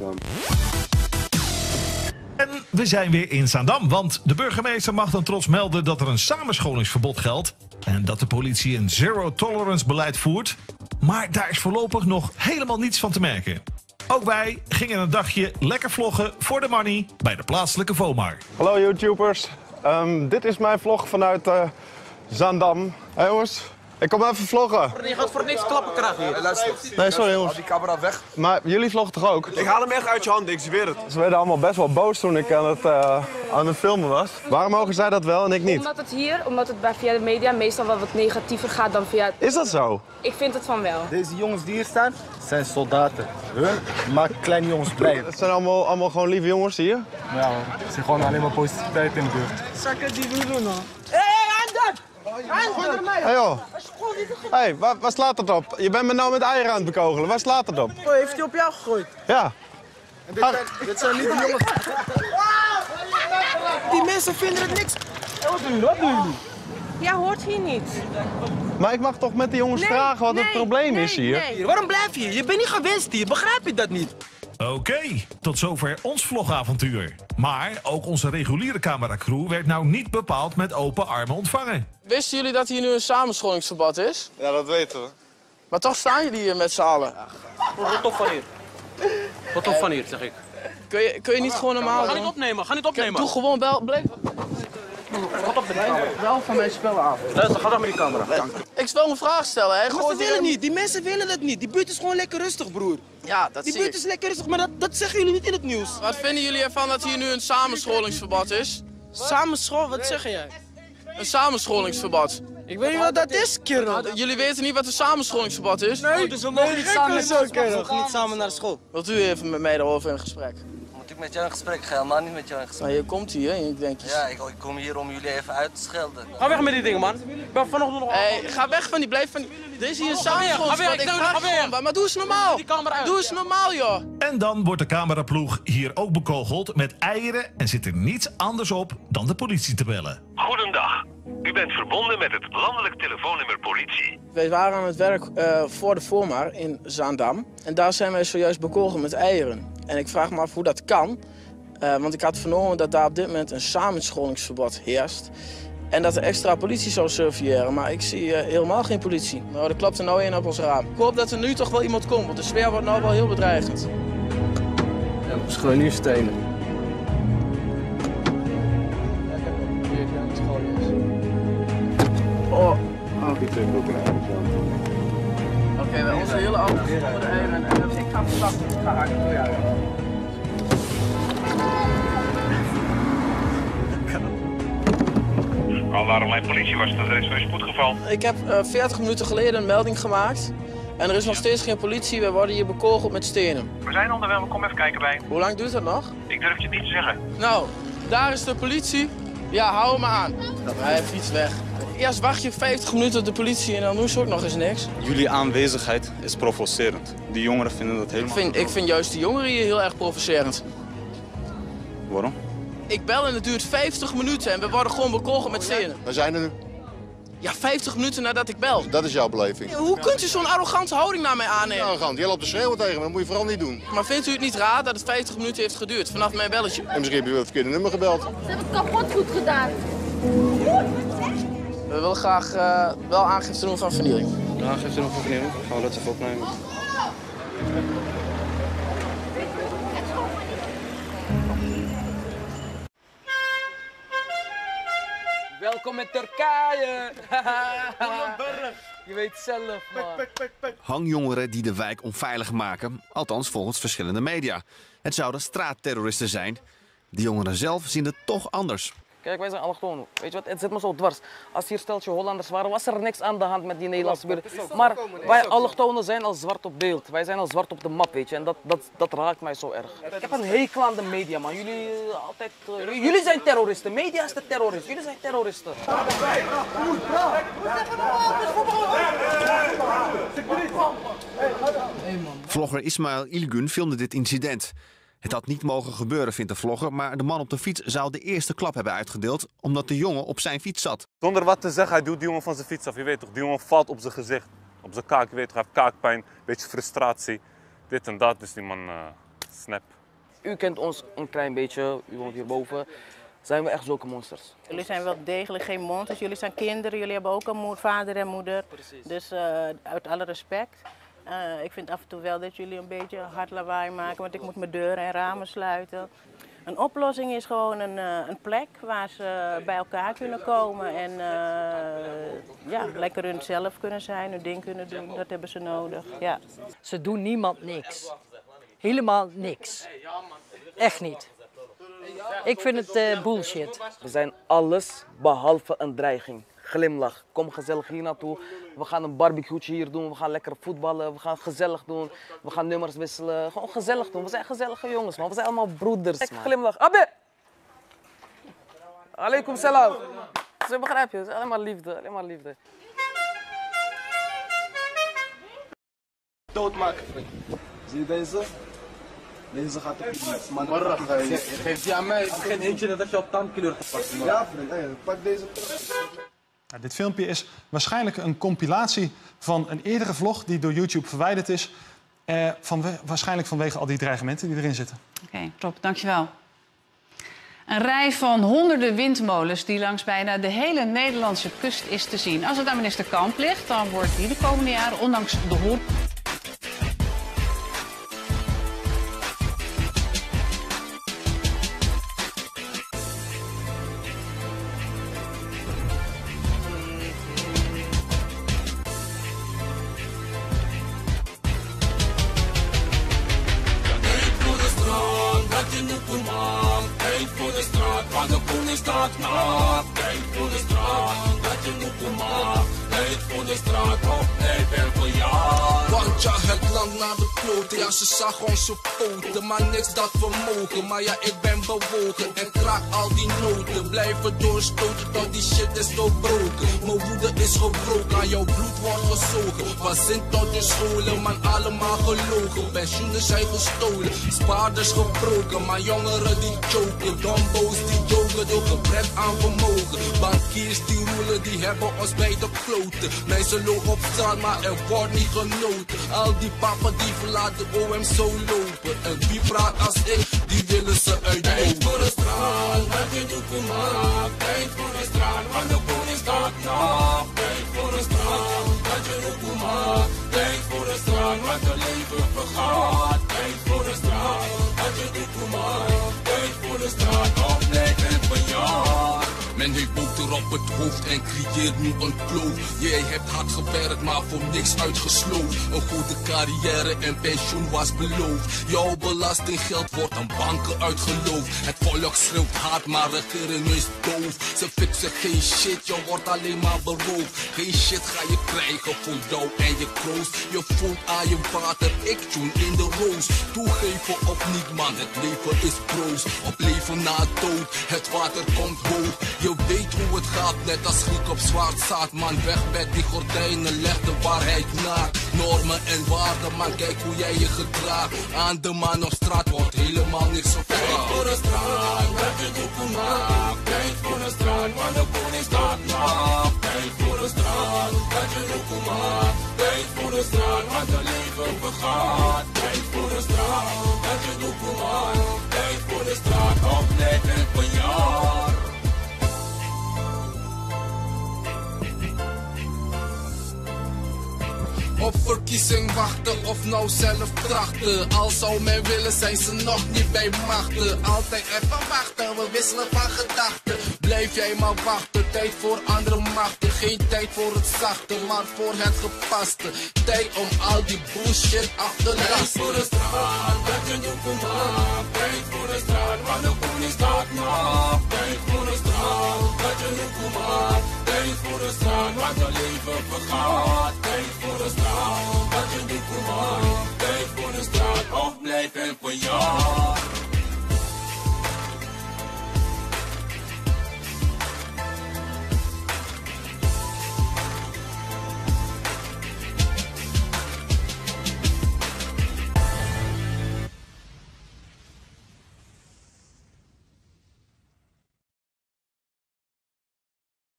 langzaam. En we zijn weer in Zaandam, want de burgemeester mag dan trots melden dat er een samenscholingsverbod geldt. En dat de politie een zero-tolerance beleid voert. Maar daar is voorlopig nog helemaal niets van te merken. Ook wij gingen een dagje lekker vloggen voor de money bij de plaatselijke VOMAR. Hallo YouTubers, Ehm, dit is mijn vlog vanuit eh Zaandam. Hé jongens, ik kom even vloggen. Je gaat voor niks klappen krijgen hier. Luister. Nee, sorry jongens. die camera weg. Maar jullie vloggen toch ook? Ik haal hem echt uit je handen, ik zweer het. Ze werden allemaal best wel boos toen ik aan het, eh, aan het filmen was. Waarom mogen zij dat wel en ik niet? Omdat het hier, omdat het bij via de media meestal wel wat negatiever gaat dan via... Is dat zo? Ik vind het van wel. Deze jongens die hier staan, zijn soldaten. Hun maken kleine jongens blij. Het zijn allemaal, allemaal gewoon lieve jongens hier. Ja, ik zie gewoon alleen maar positiviteit in de buurt. Zakken die we doen hoor. Hé, handen! Handen! Hé joh. Hé, hey, waar, waar slaat het op? Je bent me nou met eieren aan het bekogelen. Waar slaat het op? Oh, heeft hij op jou gegooid? Ja. Dit zijn, dit zijn lieve jongens. Die mensen vinden het niks. Wat doen jullie? Wat doen jullie? Ja, hoort hier niet. Maar ik mag toch met de jongens Nee, vragen wat het probleem nee, is hier? nee. Hier, Waarom blijf je hier? Je bent niet gewenst hier. Begrijp je dat niet? Oké, tot zover ons vlogavontuur. Maar ook onze reguliere cameracrew werd nou niet bepaald met open armen ontvangen. Wisten jullie dat hier nu een samenscholingsverbod is? Ja, dat weten we. Maar toch staan jullie hier met z'n allen. Rot op van hier. Rot op van hier, zeg ik. Kun je, kun je niet gewoon normaal Ga niet opnemen, ga niet opnemen. Doe gewoon wel, blijf Rot op met die camera. wel van mijn spellen af. Luister, ga dan met die camera. Ik wil een vraag stellen, hè? Ze die- willen niet. Die mensen willen dat niet. Die buurt is gewoon lekker rustig, broer. Ja, dat Die zie buurt ik. is lekker rustig, maar dat, dat zeggen jullie niet in het nieuws. Wat vinden jullie ervan dat hier nu een samenscholingsverbod is? Samen school, wat zeg jij? Een samenscholingsverbod. Ik weet niet wat dat is, kerel. Jullie weten niet wat een samenscholingsverbod is? Nee, Dus we mogen niet samen zo, kerel. mogen niet samen naar school. Wilt u even met mij daarover in gesprek? Moet ik met jou in gesprek? Ik ga helemaal niet met jou in gesprek. Nou, je komt hier en ik denk... Ja, ik, ik kom hier om jullie even uit te schelden. Ga weg met die dingen, man. Ik ben vanochtend nog... Hey, ga weg van die, blijf van die... Er is hier een ik maar doe eens normaal. Die camera uit. Doe eens normaal, joh. En dan wordt de cameraploeg hier ook bekogeld met eieren en zit er niets anders op dan de politie te bellen. Goedendag. U bent verbonden met het landelijk telefoonnummer politie. Wij waren aan het werk eh, voor de Formar in Zaandam. En daar zijn wij zojuist bekogeld met eieren. En ik vraag me af hoe dat kan. Eh, want ik had vernomen dat daar op dit moment een samenscholingsverbod heerst. En dat er extra politie zou surveilleren. Maar ik zie eh, helemaal geen politie. Nou, er klopt er nou één op ons raam. Ik hoop dat er nu toch wel iemand komt. Want de sfeer wordt nou wel heel bedreigend. Ja, we schooien nu stenen. Oh, een eieren oké. wij onze hele auto is onder de eieren. En ik ga. Ik ga haken Alarmlijn politie was het adres van een spoedgeval. Ik heb eh 40 minuten geleden een melding gemaakt. En er is nog steeds geen politie. We worden hier bekogeld met stenen. We zijn onderweg, kom even kijken bij. Hoe lang duurt dat nog? Ik durf je niet te zeggen. Nou, daar is de politie. Ja, hou hem aan. Hij fietst weg. Eerst wacht je 50 minuten op de politie en dan doen ze ook nog eens niks. Jullie aanwezigheid is provocerend. Die jongeren vinden dat Ik helemaal... vind, ik vind juist de jongeren hier heel erg provocerend. Waarom? Ik bel en het duurt 50 minuten en we worden gewoon bekogeld met stenen. We zijn er nu. Ja, 50 minuten nadat ik bel. Dat is jouw beleving. Hoe kunt u zo'n arrogante houding naar mij aannemen? Arrogant. Jij loopt te schreeuwen tegen me. Dat moet je vooral niet doen. Maar vindt u het niet raar dat het 50 minuten heeft geduurd vanaf mijn belletje? En misschien heb je wel het verkeerde nummer gebeld. Ze hebben het kapot goed gedaan. We willen graag eh, wel aangifte doen van vernieling. Ja, geef ze nog opnieuw. Gaan we dat even opnemen. Welkom in Turkije. Je weet zelf, man. Hangjongeren die de wijk onveilig maken, althans volgens verschillende media. Het zouden straatterroristen zijn. De jongeren zelf zien het toch anders. Kijk, wij zijn allochtonen. Weet je wat, het zit me zo dwars. Als hier steltje Hollanders waren, was er niks aan de hand met die Nederlandse buren. Maar wij allochtonen zijn al zwart op beeld. Wij zijn al zwart op de map, weet je. En dat, dat, dat raakt mij zo erg. Ik heb een hekel aan de media, man. Jullie eh, altijd... eh, jullie zijn terroristen. Media is de terrorist. Jullie zijn terroristen. Vlogger Ismaël Ilgun filmde dit incident. Het had niet mogen gebeuren, vindt de vlogger, maar de man op de fiets zou de eerste klap hebben uitgedeeld omdat de jongen op zijn fiets zat. Zonder wat te zeggen, hij duwt die jongen van zijn fiets af. Je weet toch, die jongen valt op zijn gezicht. Op zijn kaak, je weet toch, hij heeft kaakpijn, een beetje frustratie. Dit en dat, dus die man... eh, snap. U kent ons een klein beetje, u woont hierboven. Zijn we echt zulke monsters? Jullie zijn wel degelijk geen monsters. Jullie zijn kinderen. Jullie hebben ook een moeder, vader en moeder. Dus uh, uit alle respect. Uh, ik vind af en toe wel dat jullie een beetje hard lawaai maken, want ik moet mijn deuren en ramen sluiten. Een oplossing is gewoon een, uh, een plek waar ze bij elkaar kunnen komen en ja, lekker hun zelf kunnen zijn, hun ding kunnen doen. Dat hebben ze nodig. Ja. Ze doen niemand niks. Helemaal niks. Echt niet. Ik vind het uh, bullshit. We zijn alles behalve een dreiging. Glimlach, kom gezellig hier naartoe. We gaan een barbecue'tje hier doen. We gaan lekker voetballen. We gaan gezellig doen. We gaan nummers wisselen. Gewoon gezellig doen. We zijn gezellige jongens, man. We zijn allemaal broeders. Man. Glimlach. Abbe! Aleikum salam. Ze begrijp je. Het is alleen maar liefde. Alleen maar liefde. Doodmaken, vriend. Zie je deze? Deze gaat op niet. Maar geef die aan mij. Geen eentje dat je op tandkleur gepakt. Ja, vriend. Pak deze. Nou, dit filmpje is waarschijnlijk een compilatie van een eerdere vlog die door YouTube verwijderd is. Eh, van, waarschijnlijk vanwege al die dreigementen die erin zitten. Oké, top. Dankjewel. Een rij van honderden windmolens die langs bijna de hele Nederlandse kust is te zien. Als het aan minister Kamp ligt, dan wordt die de komende jaren, ondanks de hoor... straat na. Kijk voor de straat, dat je moet komen. Kijk voor de straat, op nee, ben voor jou. Want ja, het land naar de kloten, ja, ze zag onze poten. Maar niks dat we mogen, maar ja, ik ben bewogen. En kraak al die noten, blijven doorstoten tot die shit is doorbroken. Mijn woede is gebroken, aan jouw bloed wordt gezogen. Van zin tot de scholen, man, allemaal gelogen. Pensioenen zijn gestolen, spaarders gebroken. Maar jongeren die choken, dombo's die jogen door gebrek aan vermogen. Bankiers die roelen, die hebben ons bij de kloten. Mensen lopen op straat, maar er wordt niet genoten. Al die papa die verlaten OM zo lopen. En wie praat als ik, die willen ze uitlopen. Kijk voor de straat, wat je doet mij. Kijk voor de straat, want de politie staat nog. Kijk voor de straat, wat je doet mij. Kijk voor de straat, wat de leven op het hoofd en creëert nu een kloof. Jij hebt hard gewerkt, maar voor niks uitgesloten. Een goede carrière en pensioen was beloofd. Jouw belastinggeld wordt aan banken uitgeloofd. Het volk schreeuwt hard, maar regering is doof. Ze fixen geen shit, je wordt alleen maar beroofd. Geen shit ga je krijgen voor jou en je kroost. Je voelt aan je water, ik tune in de roos. Toegeven op niet, man, het leven is broos. Op leven na dood, het water komt hoog. Je weet hoe het gaat, net als Griek op zwart staat. Man, weg met die gordijnen, leg de waarheid na. Normen en waarden, man, kijk hoe jij je gedraagt. Aan de man op straat wordt helemaal niks gevraagd. Kijk voor de straat, wat je voor mij. Kijk voor de straat, want de politie staat nog. Kijk voor de straat, wat je voor mij. Kijk voor de straat, want de leven vergaat. Kijk voor de straat, wat je voor mij. Kijk voor de straat, op negen Op verkiezing wachten of nou zelf trachten. Al zou men willen, zijn ze nog niet bij machten. Altijd even wachten, we wisselen van gedachten. Blijf jij maar wachten, tijd voor andere machten. Geen tijd voor het zachte, maar voor het gepaste. Tijd om al die bullshit af te laten. Tijd voor de straat, dat je voor mij. Tijd voor de straat, want de politie staat nog. Tijd voor de straat, dat je voor mij. Tijd voor de straat, want de leven vergaat. tempo em